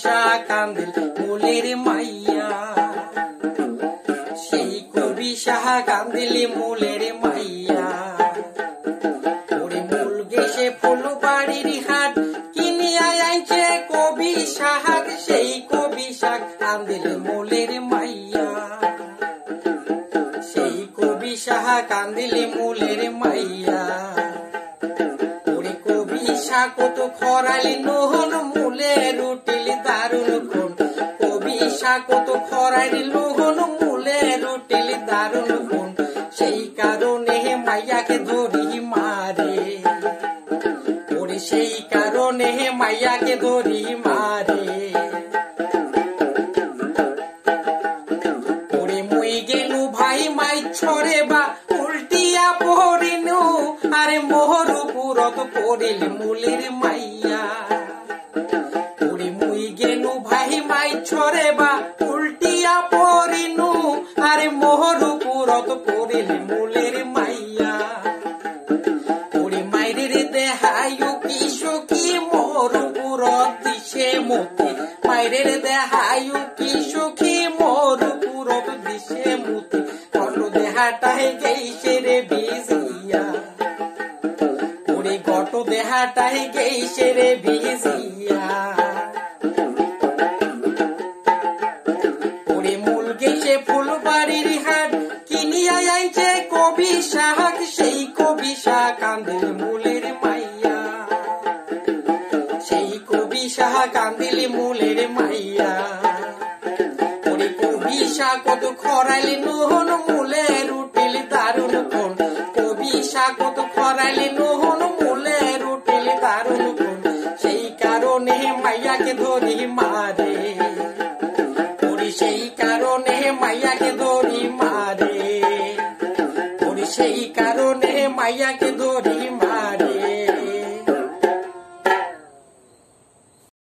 আইসা কান্দে মুলির মাইয়া। সেই কবি সাহা কান্দিলি মুলের মাইয়া। ওরে মূল গেছে ফুল বাড়ির হাট কিনিয়া আইছে কবি সাহাক সেই কবি শাক কান্দিলি মুলের মাইয়া। সেই কবি সাহা কান্দিলি মুলের মাইয়া। কবি শাক তো খরালি কোন কবি শাক তো খরালি দারুণ কোন সেই কারণে মাইয়াকে ধরি মারে। ওরে সেই কারণে মাইয়াকে ধরি মারে। ওরে মুই গেলু ভাই মাই ছড়ে বা, উল্টিয়া পড়িনু, আরে মোহর পুরত পড়িল মুলির মাইয়া। ওরে মুই গেলু ভাই মাই ছড়ে বা উল্টিয়া পড়িনু, আরে মোহর পুরত পড়িল মুলির মাইয়া। ওরে মাইরের দেহায়ু কি সখী মোর পুরত দিশে মতে মাইরের দেহায়ু কি সখী মোর পুরত দিশে মতে কত দেহাটাই গেইছে রে দেহাটাই গেইছে রে বিজিয়া ওরে মূল ফুলবাড়ির হাট কিনিয়া আইছে কবি শাহাক সেই কবি শাহ কান্দিল মূলের মাইয়া। সেই কবি শাহ কান্দিলি মূলের মাইয়া। ওরে কবি শাহ কত খরাইলি নহন মূলে রুটিলি দারুণ কোন। কবি শাহ কত খরাইলি ধরি সেই কারণে মাইয়াকে ধরি